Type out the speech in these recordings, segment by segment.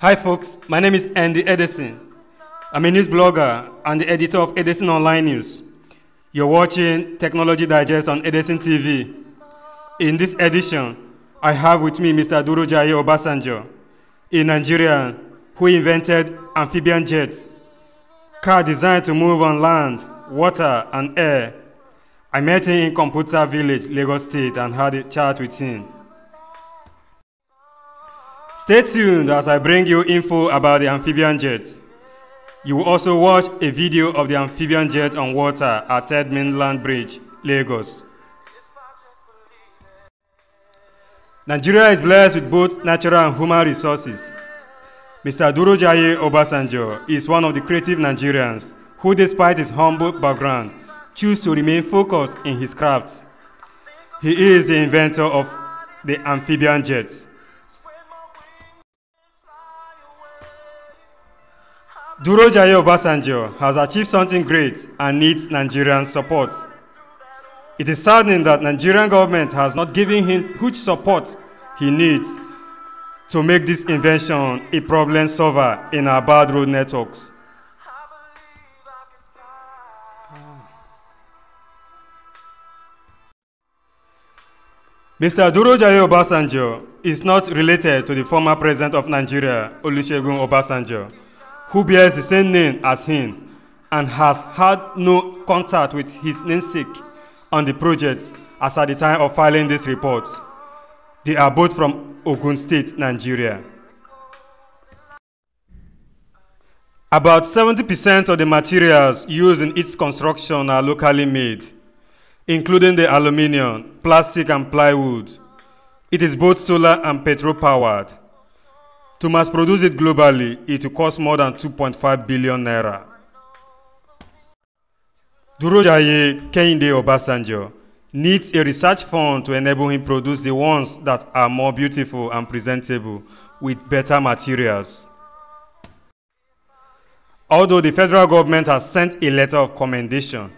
Hi folks, my name is Andy Edeson. I'm a news blogger and the editor of Edeson Online News. You're watching Technology Digest on Edeson TV. In this edition, I have with me Mr. Durojaiye Obasanjo, a Nigerian who invented amphibian jets, car designed to move on land, water, and air. I met him in Computer Village, Lagos State, and had a chat with him. Stay tuned as I bring you info about the amphibian jet. You will also watch a video of the amphibian jet on water at Third Mainland Bridge, Lagos. Nigeria is blessed with both natural and human resources. Mr. Durojaiye Obasanjo is one of the creative Nigerians who, despite his humble background, choose to remain focused in his craft. He is the inventor of the amphibian jet. Durojaiye Obasanjo has achieved something great and needs Nigerian support. It is saddening that Nigerian government has not given him huge support he needs to make this invention a problem solver in our bad road networks. Mr. Durojaiye Obasanjo is not related to the former president of Nigeria, Olusegun Obasanjo, who bears the same name as him and has had no contact with his namesake on the project as at the time of filing this report. They are both from Ogun State, Nigeria. About 70% of the materials used in its construction are locally made, including the aluminium, plastic, and plywood. It is both solar and petrol powered. To mass produce it globally, it will cost more than 2.5 billion naira. Durojaiye Kehinde Obasanjo needs a research fund to enable him produce the ones that are more beautiful and presentable with better materials. Although the federal government has sent a letter of commendation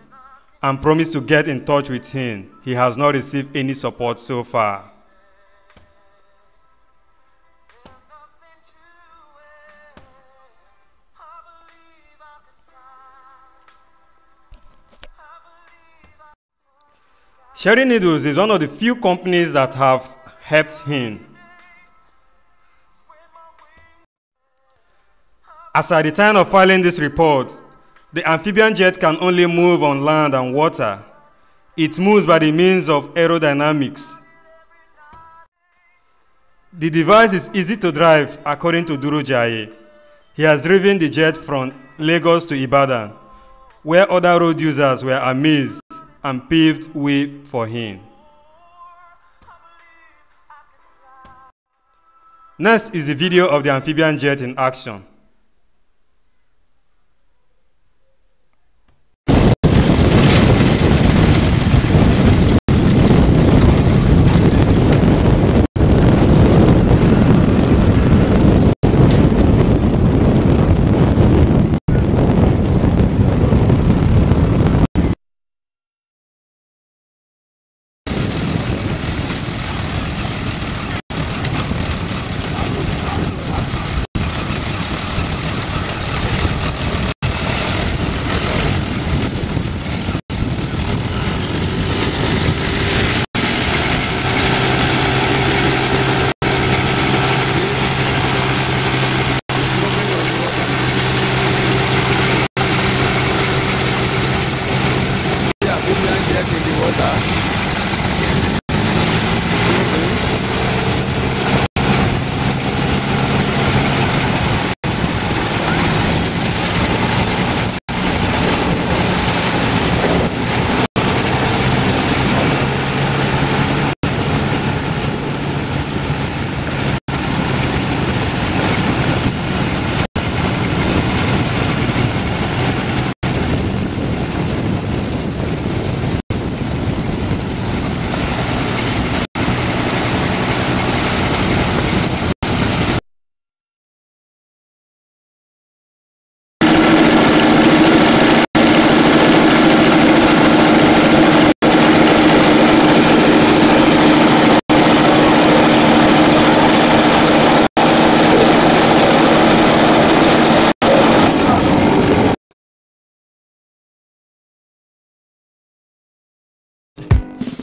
and promised to get in touch with him, he has not received any support so far. Sherry Needles is one of the few companies that have helped him. As at the time of filing this report, the amphibian jet can only move on land and water. It moves by the means of aerodynamics. The device is easy to drive according to Durojaiye. He has driven the jet from Lagos to Ibadan, where other road users were amazed and paved way for him. Next is the video of the amphibian jet in action.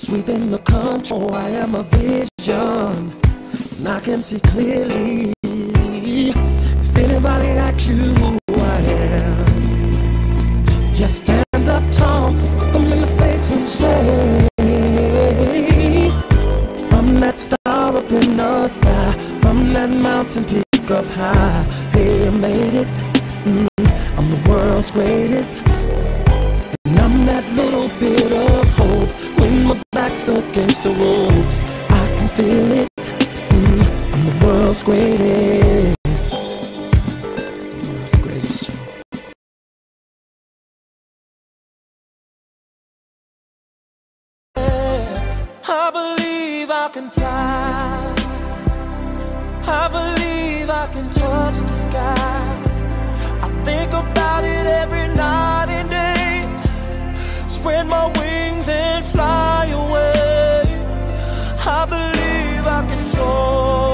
Sweeping the control. I am a vision, and I can see clearly. If anybody asks you who I am, just stand up tall, look them in the face and say, I'm that star up in the sky, I'm that mountain peak up high. Hey, I made it. Mm, I'm the world's greatest. And I'm that I believe I can fly. I believe I can touch the sky. I think about it every night and day. Spread my wings and fly away. I believe I can soar.